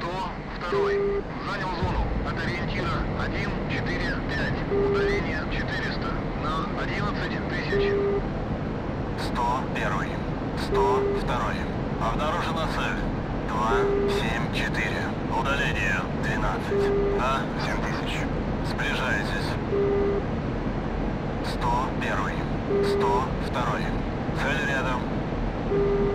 102. Занял зону. От ориентира 145. Удаление 400. На 11 тысяч. 101. 102. Обнаружена цель. 274. Удаление 12. На 7000. Сближайтесь. 101. 102. Цель рядом.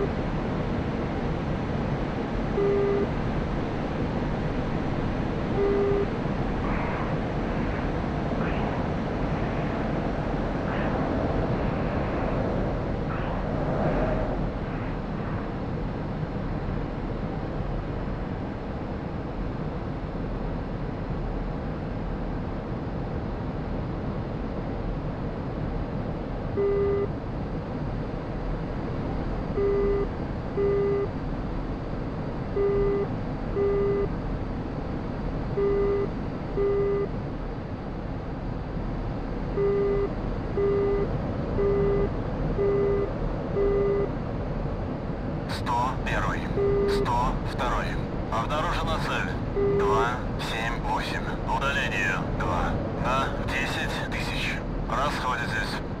Сто первый. Сто второй. Обнаружена цель. Два, семь, восемь. Удаление. Два. На десять тысяч. Расходитесь.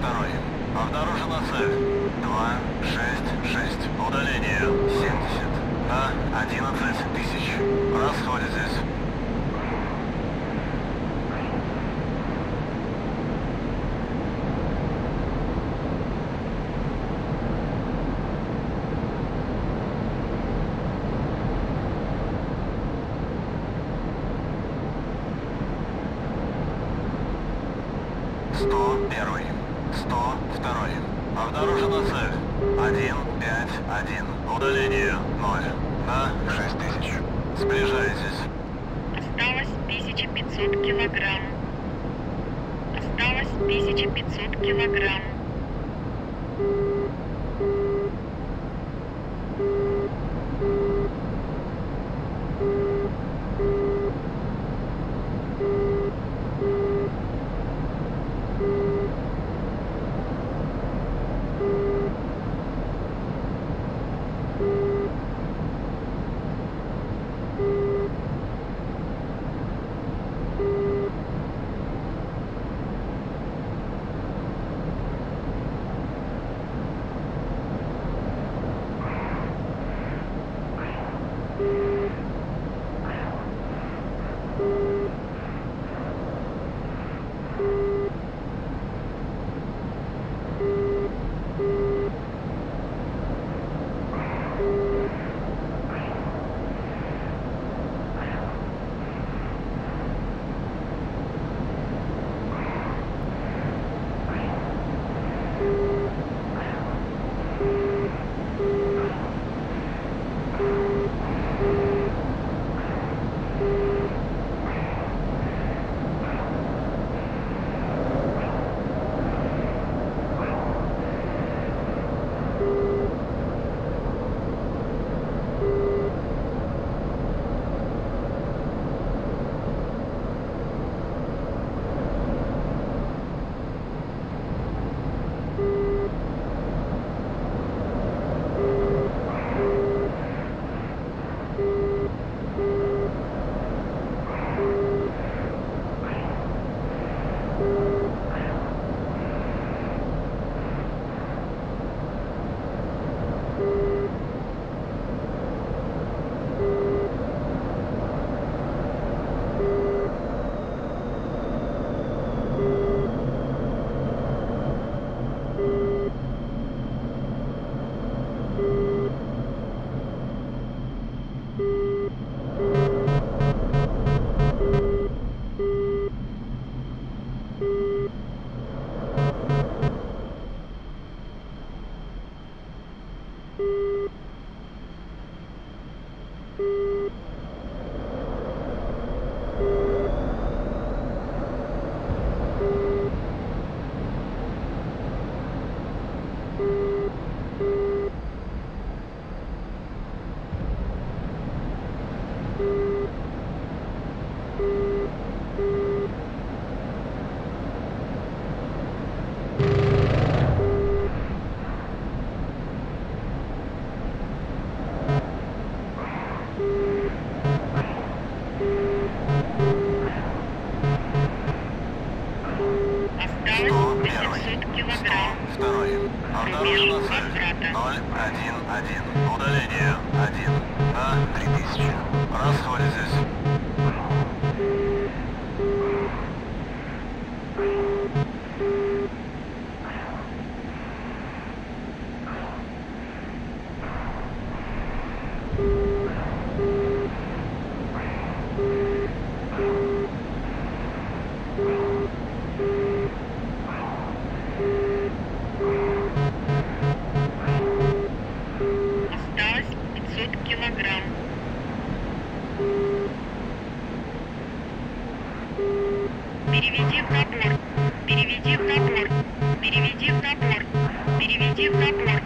второй. Обнаружена цель. 2, 6, 6. Удаление 70 на 11. Обнаружена цель. Один, пять, один. Удаление. Ноль. На шесть тысяч. Сближайтесь. Осталось 1500 килограмм. Осталось 1500 килограмм. 100 килограмм. второй. Обнаружена цель. возврата. 011. Удаление 1 на 3000. Расходитесь. Переведи в набор.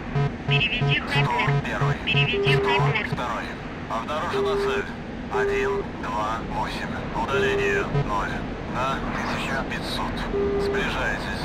Переведи в 100 набор. первый. Переведи в 100 набор. второй. Обнаружена цель. 1, 2, 8. Удаление 0 на 1500. Сближайтесь.